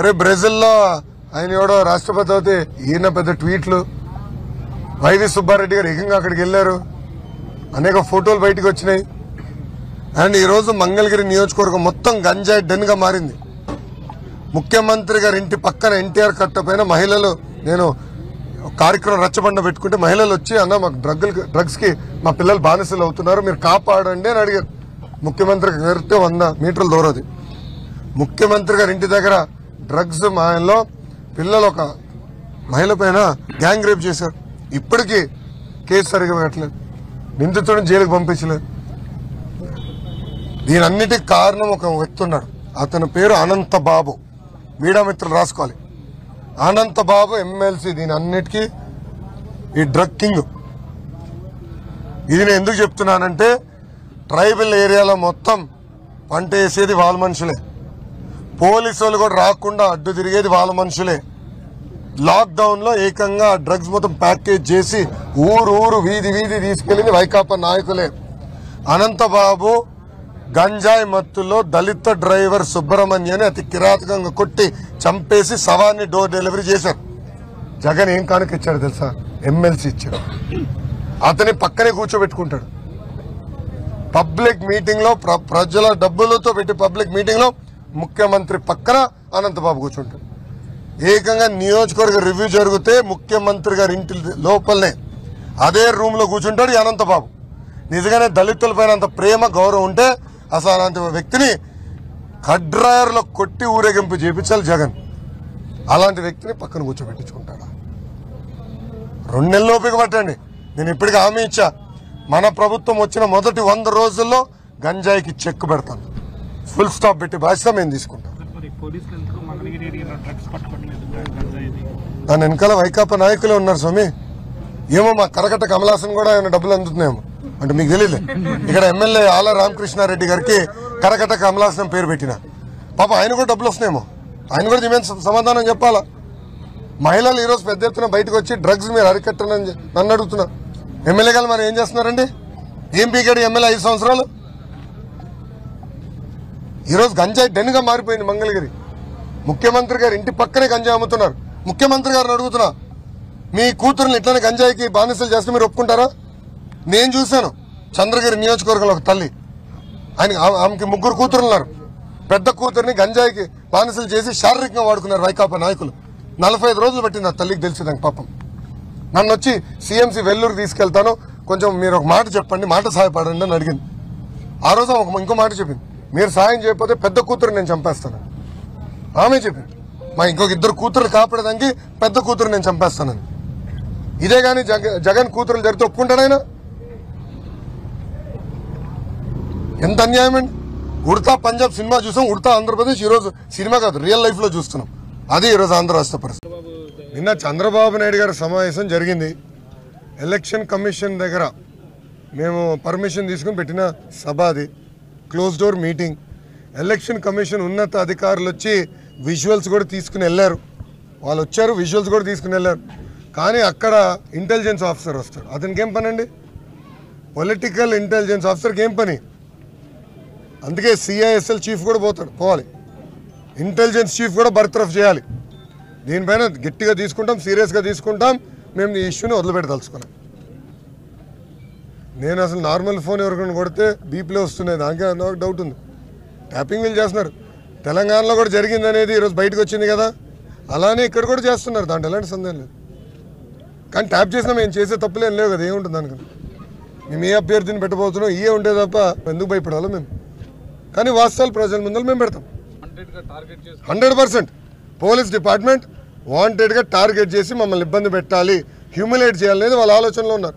అరే బ్రెజిల్లో ఆయన ఎవడో రాష్ట్రపతి అవుతే ఈయన పెద్ద ట్వీట్లు. వైవి సుబ్బారెడ్డి గారు ఏకంగా అక్కడికి వెళ్ళారు. అనేక ఫోటోలు బయటకు వచ్చినాయి. అండ్ ఈరోజు మంగళగిరి నియోజకవర్గం మొత్తం గంజాయి డెన్గా మారింది. ముఖ్యమంత్రి గారి ఇంటి పక్కన ఎన్టీఆర్ కట్ట మహిళలు నేను కార్యక్రమం రచ్చబండ పెట్టుకుంటే మహిళలు వచ్చి అన్న మాకు డ్రగ్లు డ్రగ్స్కి మా పిల్లలు బానిసలు అవుతున్నారు మీరు కాపాడండి అని అడిగారు. ముఖ్యమంత్రి గారితో వంద మీటర్ల దూరది ముఖ్యమంత్రి గారి ఇంటి దగ్గర డ్రగ్స్ మాయలో పిల్లలు ఒక మహిళ పైన గ్యాంగ్ రేప్ చేశారు. ఇప్పటికీ కేసు సరిగా పెట్టలేదు. నిందితుడిని జైలుకి పంపించలేదు. దీనన్నిటికి కారణం ఒక వ్యక్తి ఉన్నాడు. అతని పేరు అనంత బాబు. మీడియా మిత్రులు రాసుకోవాలి. అనంత బాబు ఎమ్మెల్సీ. దీని అన్నిటికీ ఈ డ్రగ్ కింగ్. ఇది నేను ఎందుకు చెప్తున్నానంటే ట్రైబల్ ఏరియాలో మొత్తం పంట వేసేది వాళ్ళ మనుషులే. పోలీసు వాళ్ళు కూడా రాకుండా అడ్డు తిరిగేది వాళ్ళ మనుషులే. లాక్డౌన్లో ఏకంగా డ్రగ్స్ మొత్తం ప్యాకేజ్ చేసి ఊరు ఊరు వీధి వీధి తీసుకెళ్ళింది వైకాపా నాయకులే. అనంతబాబు గంజాయి మత్తులో దళిత డ్రైవర్ సుబ్రహ్మణ్యని అతి కిరాతకంగా కొట్టి చంపేసి శవాన్ని డోర్ డెలివరీ చేశారు. జగన్ ఏం కానుక ఇచ్చాడు తెలుసా? ఎమ్మెల్సీ ఇచ్చాడు. అతని పక్కనే కూర్చోబెట్టుకుంటాడు. పబ్లిక్ మీటింగ్లో ప్ర- ప్రజల డబ్బులతో పెట్టి పబ్లిక్ మీటింగ్లో ముఖ్యమంత్రి పక్కన అనంతబాబు కూర్చుంటాడు. ఏకంగా నియోజకవర్గ రివ్యూ జరిగితే ముఖ్యమంత్రి గారి ఇంటి లోపలనే అదే రూమ్లో కూర్చుంటాడు ఈ అనంతబాబు. నిజంగానే దళితులపైన అంత ప్రేమ గౌరవం ఉంటే అసలు అలాంటి వ్యక్తిని కడ్రాయర్లో కొట్టి ఊరేగింపు చేపించాలి జగన్. అలాంటి వ్యక్తిని పక్కన కూర్చోబెట్టించుకుంటాడు? రెండు నెలలు ఓపిక పట్టండి. నేను ఇప్పటికీ హామీ ఇచ్చా. మన ప్రభుత్వం వచ్చిన మొదటి వంద రోజుల్లో గంజాయికి చెక్ పెడతాను. ఫుల్ స్టాప్ పెట్టి బాధ్యత మేము తీసుకుంటాం. దాని వెనకాల వైకాపా నాయకులే ఉన్నారు స్వామి. ఏమో మా కరకట్ట కమలాసన్ కూడా ఆయన డబ్బులు అందుతున్నాయేమో. అంటే మీకు తెలియదు ఇక్కడ ఎమ్మెల్యే ఆల రామకృష్ణారెడ్డి గారికి కరకట్ట కమలాసనం పేరు పెట్టిన. పాప ఆయన కూడా డబ్బులు వస్తున్నాయేమో. ఆయన కూడా మీద సమాధానం చెప్పాలా? మహిళలు ఈరోజు పెద్ద ఎత్తున బయటకు వచ్చి డ్రగ్స్ మీరు అరికట్టనని నన్ను అడుగుతున్నా. ఎమ్మెల్యే గారు మరి ఏం చేస్తున్నారండి? ఏం పీకాడు ఎమ్మెల్యే ఐదు సంవత్సరాలు? ఈరోజు గంజాయి డెన్గా మారిపోయింది మంగళగిరి. ముఖ్యమంత్రి గారు ఇంటి పక్కనే గంజాయి అమ్ముతున్నారు. ముఖ్యమంత్రి గారిని అడుగుతున్నా మీ కూతురుని ఇట్లనే గంజాయికి బానిసలు చేస్తే మీరు ఒప్పుకుంటారా? నేను చూశాను చంద్రగిరి నియోజకవర్గంలో ఒక తల్లి. ఆయన ఆమెకి ముగ్గురు కూతురు ఉన్నారు. పెద్ద కూతురిని గంజాయికి బానిసలు చేసి శారీరకంగా వాడుకున్నారు వైకాపా నాయకులు. నలభై ఐదు రోజులు పట్టింది ఆ తల్లికి తెలిసిందానికి పాపం. నన్ను వచ్చి సీఎంసీ వెల్లూరు తీసుకెళ్తాను కొంచెం మీరు ఒక మాట చెప్పండి మాట సహాయపడండి అని అడిగింది. ఆ రోజు ఇంకో మాట చెప్పింది. మీరు సాయం చేయకపోతే పెద్ద కూతురు నేను చంపేస్తాను. ఆమె చెప్పింది మా ఇంకొక ఇద్దరు కూతురు కాపాడడానికి పెద్ద కూతురు నేను చంపేస్తానని ఇదే కానీ జగన్ కూతురులు జరిగితే ఒప్పుకుంటాడైనా ఎంత అన్యాయం అండి? ఉడతా పంజాబ్ సినిమా చూసాం ఉడతా ఆంధ్రప్రదేశ్ ఈరోజు సినిమా కాదు రియల్ లైఫ్లో చూస్తున్నాం. అది ఈరోజు ఆంధ్ర రాష్ట్ర పరిస్థితి. నిన్న చంద్రబాబు నాయుడు గారి సమావేశం జరిగింది. ఎలక్షన్ కమిషన్ దగ్గర మేము పర్మిషన్ తీసుకుని పెట్టిన సభ అది. Close door meeting election commission ఉన్నత అధికారులు వచ్చి విజువల్స్ కూడా తీసుకుని వెళ్ళారు. వాళ్ళు వచ్చారు విజువల్స్ కూడా తీసుకుని వెళ్ళారు. కానీ అక్కడ ఇంటెలిజెన్స్ ఆఫీసర్ వస్తాడు. అతనికి ఏం పని అండి పొలిటికల్ ఇంటెలిజెన్స్ ఆఫీసర్కి ఏం పని? అందుకే సిఐఎస్ఎల్ చీఫ్ కూడా పోతాడు పోవాలి. ఇంటెలిజెన్స్ చీఫ్ కూడా బర్తరఫ్ చేయాలి. దీనిపైన గట్టిగా తీసుకుంటాం సీరియస్గా తీసుకుంటాం. మేము ఈ ఇష్యూని వదిలిపెట్టదలుచుకున్నాం. నేను అసలు నార్మల్ ఫోన్ ఎవరికైనా కొడితే బీపీలో వస్తున్నాయి. దానికే నాకు డౌట్ ఉంది. ట్యాపింగ్ వీళ్ళు చేస్తున్నారు. తెలంగాణలో కూడా జరిగింది అనేది ఈరోజు బయటకు వచ్చింది కదా. అలానే ఇక్కడ కూడా చేస్తున్నారు. దాంట్లో ఎలాంటి సందేహం లేదు. కానీ ట్యాప్ చేసినా మేము చేసే తప్పులేం లేవు కదా. ఏముంటుంది దానికన్నా మేము ఏ అభ్యర్థిని పెట్టబోతున్నాం? ఇయే ఉంటే తప్ప ఎందుకు భయపడాలో మేము. కానీ వాస్తవాలు ప్రజల ముందర మేము పెడతాం. Hundred percent. పోలీస్ డిపార్ట్మెంట్ వాంటెడ్గా టార్గెట్ చేసి మమ్మల్ని ఇబ్బంది పెట్టాలి. హ్యూమిలేట్ చేయాలనేది వాళ్ళ ఆలోచనలో ఉన్నారు.